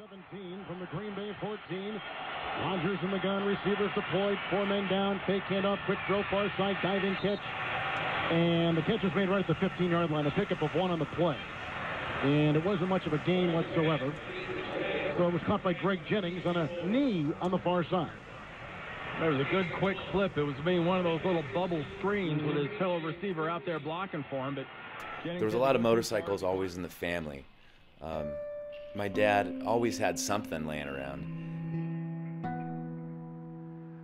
17 from the Green Bay 14. Rodgers in the gun, receivers deployed, four men down, fake handoff, quick throw, far side, diving catch. And the catch was made right at the 15-yard line, a pickup of one on the play. And it wasn't much of a gain whatsoever. So it was caught by Greg Jennings on a knee on the far side. There was a good quick flip. It was being one of those little bubble screens with his fellow receiver out there blocking for him. But Jennings there was a lot of motorcycles always in the family. Um, my dad always had something laying around.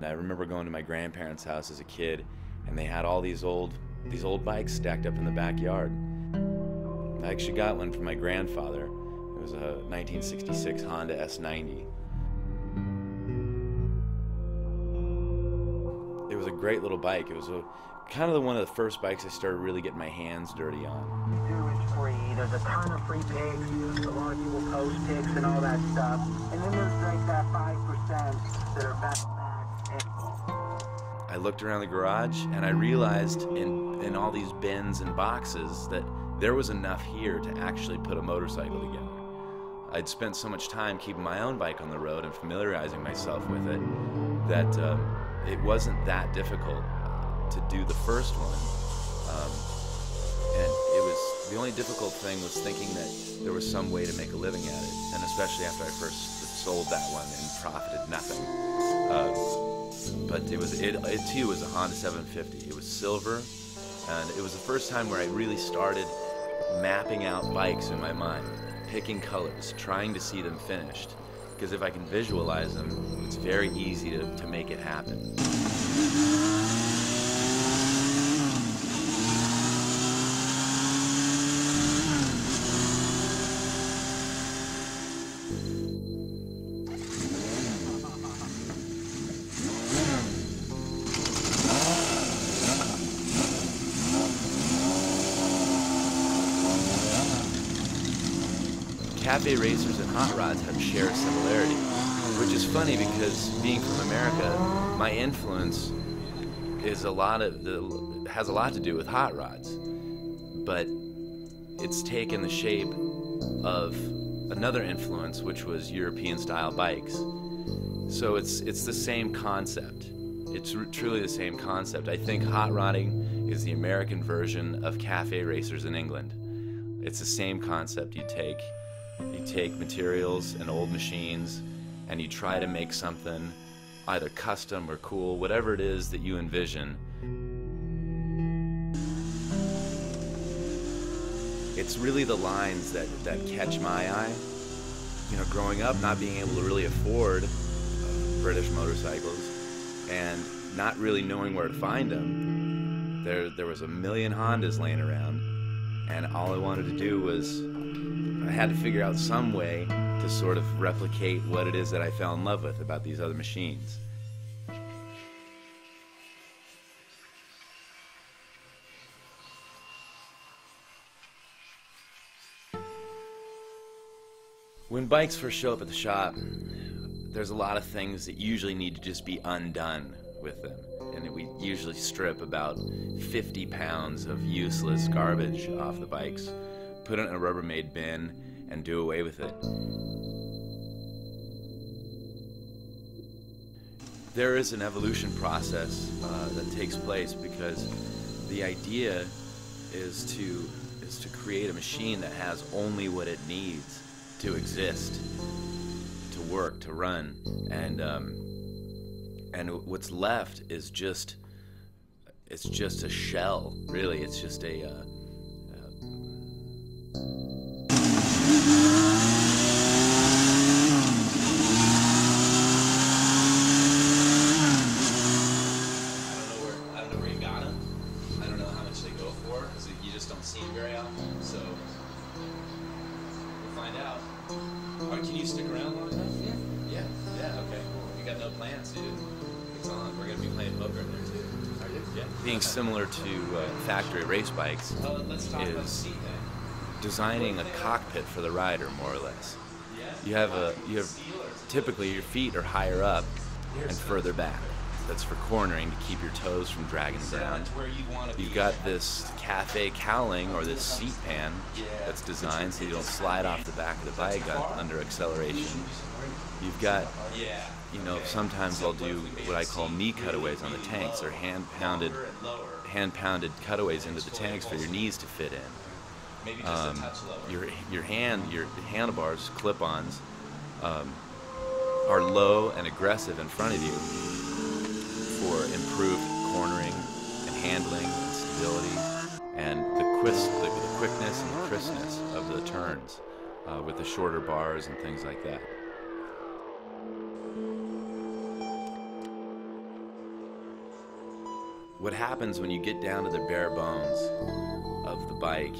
I remember going to my grandparents' house as a kid, and they had all these old these old bikes stacked up in the backyard. I actually got one from my grandfather. It was a 1966 Honda S90. It was a great little bike. It was a, kind of the, one of the first bikes I started really getting my hands dirty on. Free. There's a ton of free pigs. A lot of people post pigs and all that stuff. And then there's like that 5% that are back. I looked around the garage and I realized in, in all these bins and boxes that there was enough here to actually put a motorcycle together. I'd spent so much time keeping my own bike on the road and familiarizing myself with it that um, it wasn't that difficult to do the first one. Um, and it was the only difficult thing was thinking that there was some way to make a living at it, and especially after I first sold that one and profited nothing. Uh, but it was it, it too was a Honda 750. It was silver, and it was the first time where I really started mapping out bikes in my mind, picking colors, trying to see them finished. Because if I can visualize them, it's very easy to, to make it happen. Cafe racers and hot rods have shared similarity, which is funny because being from America, my influence is a lot of the, has a lot to do with hot rods, but it's taken the shape of another influence, which was European style bikes. So it's it's the same concept. It's truly the same concept. I think hot rodding is the American version of cafe racers in England. It's the same concept. You take you take materials and old machines and you try to make something either custom or cool, whatever it is that you envision. It's really the lines that, that catch my eye. You know, growing up, not being able to really afford British motorcycles and not really knowing where to find them, there, there was a million Hondas laying around, and all I wanted to do was I had to figure out some way to sort of replicate what it is that I fell in love with about these other machines. When bikes first show up at the shop, there's a lot of things that usually need to just be undone with them. And we usually strip about 50 pounds of useless garbage off the bikes put it in a Rubbermaid bin, and do away with it. There is an evolution process uh, that takes place because the idea is to is to create a machine that has only what it needs to exist, to work, to run, and um, and what's left is just it's just a shell. Really, it's just a uh, being similar to uh, factory race bikes is designing a cockpit for the rider, more or less. You have a you have typically your feet are higher up and further back. That's for cornering to keep your toes from dragging ground. You've got this cafe cowling or this seat pan that's designed so you don't slide off the back of the bike under acceleration. You've got, you know, sometimes I'll do what I call knee cutaways on the tanks or hand pounded, hand pounded cutaways into the tanks for your knees to fit in. Um, your your hand your handlebars clip-ons um, are low and aggressive in front of you for improved cornering and handling and stability and the, the, the quickness and the crispness of the turns uh, with the shorter bars and things like that. What happens when you get down to the bare bones of the bike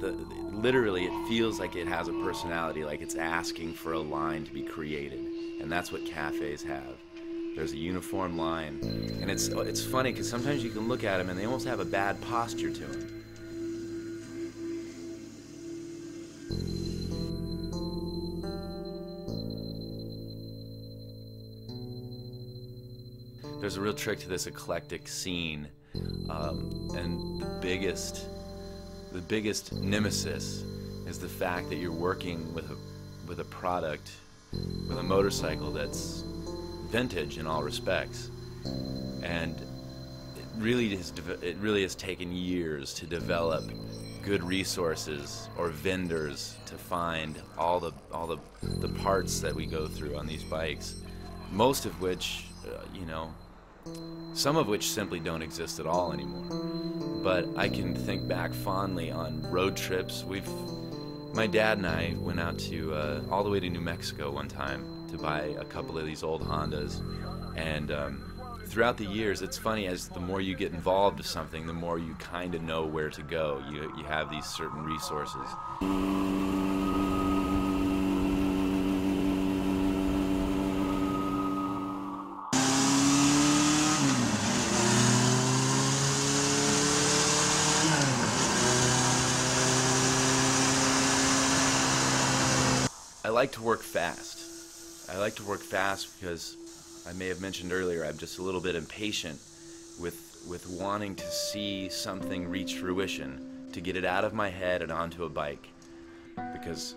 the, literally it feels like it has a personality like it's asking for a line to be created and that's what cafes have there's a uniform line. And it's it's funny because sometimes you can look at them and they almost have a bad posture to them there's a real trick to this eclectic scene um, and the biggest the biggest nemesis is the fact that you're working with a with a product with a motorcycle that's vintage in all respects and it really has it really has taken years to develop good resources or vendors to find all the all the the parts that we go through on these bikes most of which uh, you know some of which simply don't exist at all anymore. But I can think back fondly on road trips. We've, my dad and I went out to uh, all the way to New Mexico one time to buy a couple of these old Hondas, and um, throughout the years, it's funny as the more you get involved with something, the more you kind of know where to go. You you have these certain resources. I like to work fast. I like to work fast because I may have mentioned earlier I'm just a little bit impatient with with wanting to see something reach fruition, to get it out of my head and onto a bike. Because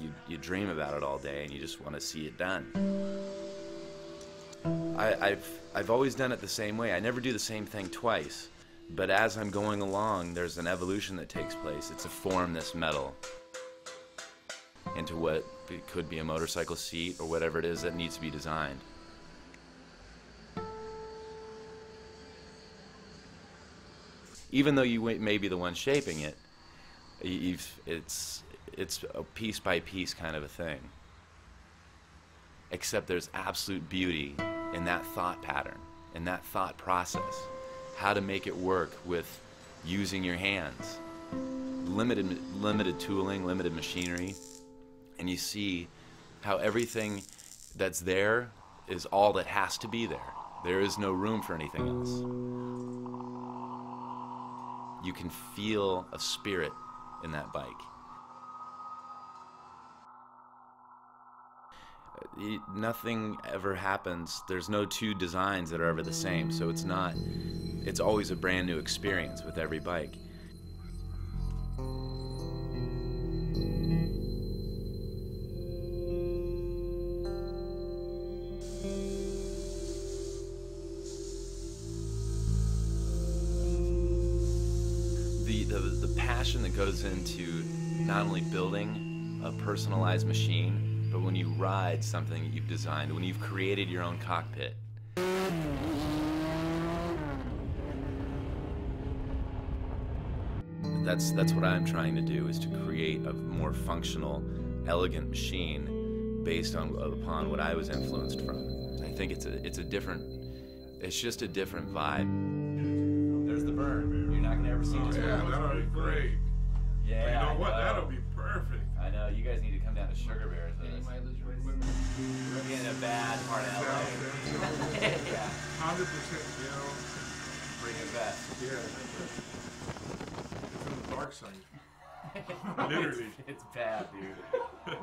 you, you dream about it all day and you just want to see it done. I, I've I've always done it the same way. I never do the same thing twice. But as I'm going along, there's an evolution that takes place. It's to form this metal into what could be a motorcycle seat or whatever it is that needs to be designed. Even though you may be the one shaping it, it's it's a piece by piece kind of a thing. Except there's absolute beauty in that thought pattern, in that thought process, how to make it work with using your hands, limited limited tooling, limited machinery, and you see how everything that's there is all that has to be there. There is no room for anything else. You can feel a spirit in that bike. Uh, nothing ever happens. There's no two designs that are ever the same, so it's not, it's always a brand new experience with every bike. Passion that goes into not only building a personalized machine, but when you ride something that you've designed, when you've created your own cockpit. That's that's what I'm trying to do is to create a more functional, elegant machine based on upon what I was influenced from. I think it's a it's a different it's just a different vibe. There's the burn. You're not gonna ever see oh, Yeah, that'll be great. Yeah, but you know what? That'll be perfect. I know. You guys need to come down to Sugar Bears with us. We're getting a bad part of LA. yeah. Hundred percent, you know. Bring it back. Yeah. It's on the dark side. Literally. It's, it's bad, dude.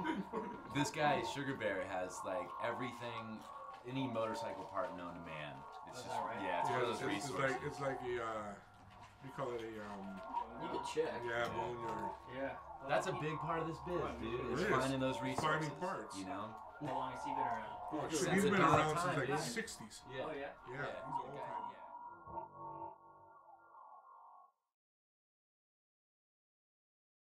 this guy Sugar Bear has like everything any motorcycle part known to man. It's Is just right? yeah, it's Yeah, one of those it's, it's resources. like it's like a uh, we call it a um, You could check. yeah, boneyard. Yeah. That's a big part of this biz, dude. It Is is. finding those Finding parts. You know. How long has he been around? Oh, Since shit, he's the been around time, since like the '60s. Oh, yeah? Yeah, he's old.